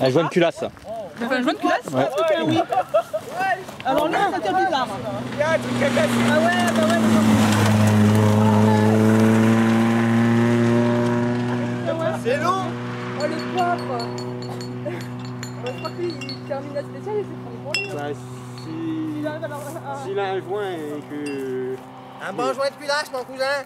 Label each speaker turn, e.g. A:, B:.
A: Elle joue
B: une culasse. Elle joue une culasse
A: ouais.
B: oui. Alors là, ça devient bizarre.
C: Hein.
B: Ah ouais, bah ouais.
C: C'est long
D: Oh le pauvre bah, Je crois qu'il termine la spéciale et c'est pour les hein.
E: Bah si...
D: S'il arrive à...
E: S'il a un joint et que...
C: Un bon joint de culasse, mon cousin